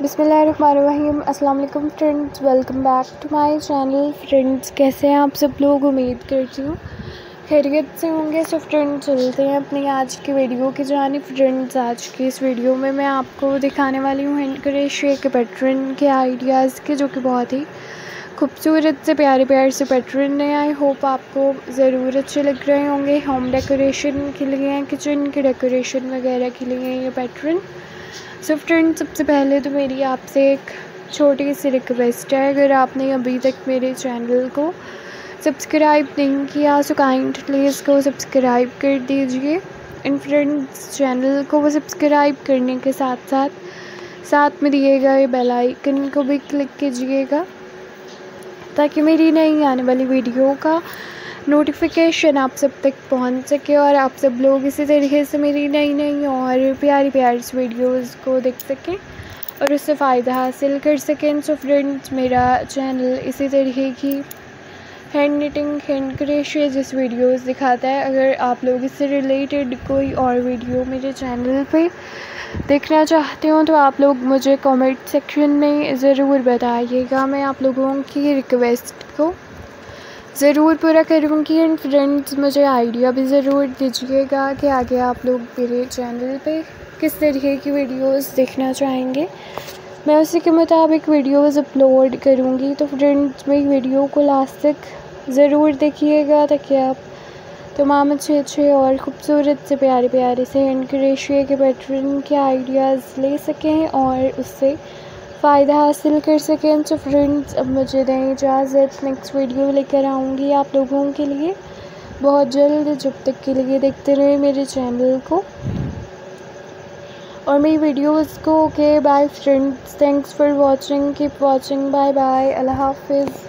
बिसमीम अल्लाम friends, welcome back to my channel. Friends, कैसे हैं आप सब लोग? उम्मीद करती हूँ खैरियत से होंगे। सो फ्रेंड्स, चलते हैं अपनी आज की वीडियो की जानी फ्रेंड्स, आज की इस वीडियो में मैं आपको दिखाने वाली हूँ हैंड क्रेशे के पैटर्न के आइडियाज़ के, जो कि बहुत ही खूबसूरत से प्यारे प्यारे से पैटर्न है। आई होप आपको ज़रूर अच्छे लग रहे होंगे। होम डेकोरेशन के लिए किचन के डेकोरेशन वगैरह के लिए ये पैटर्न। सो फ्रेंड सबसे पहले तो मेरी आपसे एक छोटी सी रिक्वेस्ट है। अगर आपने अभी तक मेरे चैनल को सब्सक्राइब नहीं किया सो काइंडली इसको सब्सक्राइब कर दीजिए। इन फ्रेंड्स चैनल को वो सब्सक्राइब करने के साथ साथ साथ में दिए गए बेल आइकन को भी क्लिक कीजिएगा, ताकि मेरी नई आने वाली वीडियो का नोटिफिकेशन आप सब तक पहुँच सके और आप सब लोग इसी तरीके से मेरी नई नई और प्यारी प्यारी वीडियोस को देख सकें और उससे फ़ायदा हासिल कर सकें। सो फ्रेंड्स मेरा चैनल इसी तरीके की हैंड निटिंग हैंड क्रेशियस जिस वीडियोस दिखाता है। अगर आप लोग इससे रिलेटेड कोई और वीडियो मेरे चैनल पे देखना चाहते हो तो आप लोग मुझे कमेंट सेक्शन में ज़रूर बताइएगा। मैं आप लोगों की रिक्वेस्ट को ज़रूर पूरा करूँगी एंड फ्रेंड्स, मुझे आइडिया भी ज़रूर दीजिएगा कि आगे आप लोग मेरे चैनल पे किस तरीके की वीडियोस देखना चाहेंगे। मैं उसी के मुताबिक वीडियोस अपलोड करूँगी तो फ्रेंड्स, मेरी वीडियो को लास्ट तक ज़रूर देखिएगा ताकि आप तमाम अच्छे अच्छे और ख़ूबसूरत से प्यारे प्यारे से हैंड क्रेशिया के पैटर्न के आइडियाज़ ले सकें और उससे फ़ायदा हासिल कर सकें। तो फ्रेंड्स अब मुझे दें इजाज़त। नेक्स्ट वीडियो लेकर आऊँगी आप लोगों के लिए। बहुत जल्द, जब तक के लिए देखते रहे मेरे चैनल को। और मेरी वीडियोस को okay bye friends thanks for watching keep watching bye bye अल्लाह हाफिज़।